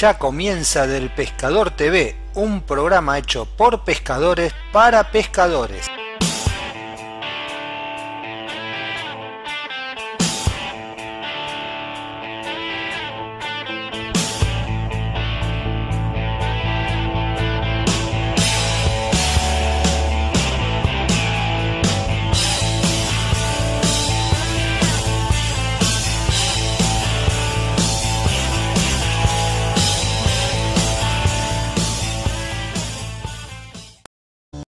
ya comienza del Pescador TV, un programa hecho por pescadores para pescadores.